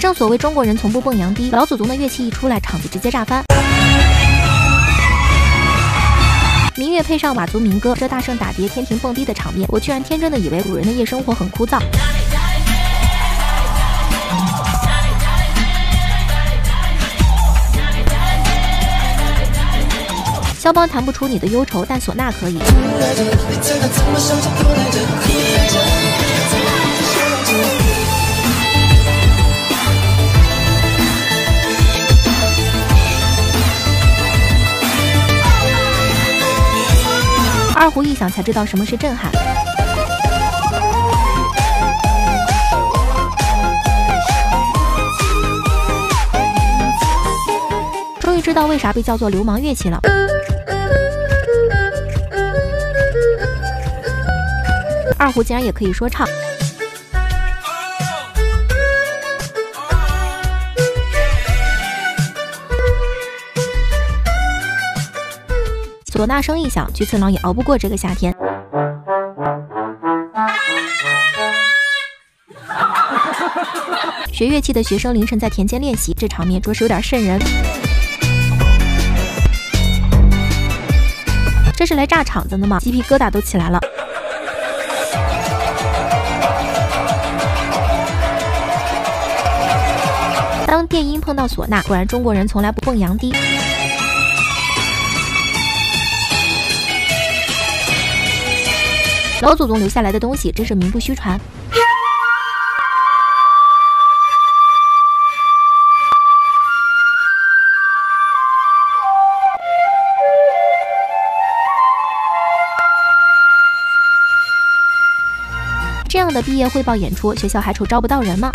正所谓中国人从不蹦洋迪，老祖宗的乐器一出来，场子直接炸翻。民乐配上佤族民歌，这大圣打碟、天庭蹦迪的场面，我居然天真的以为古人的夜生活很枯燥。肖邦弹不出你的忧愁，但唢呐可以。二胡一响，才知道什么是震撼。终于知道为啥被叫做流氓乐器了。二胡竟然也可以说唱。唢呐声一响，菊次郎也熬不过这个夏天。学乐器的学生凌晨在田间练习，这场面着实有点瘆人。这是来炸场子的吗？鸡皮疙瘩都起来了。当电音碰到唢呐，果然中国人从来不蹦洋迪。老祖宗留下来的东西真是名不虚传。这样的毕业汇报演出，学校还愁招不到人吗？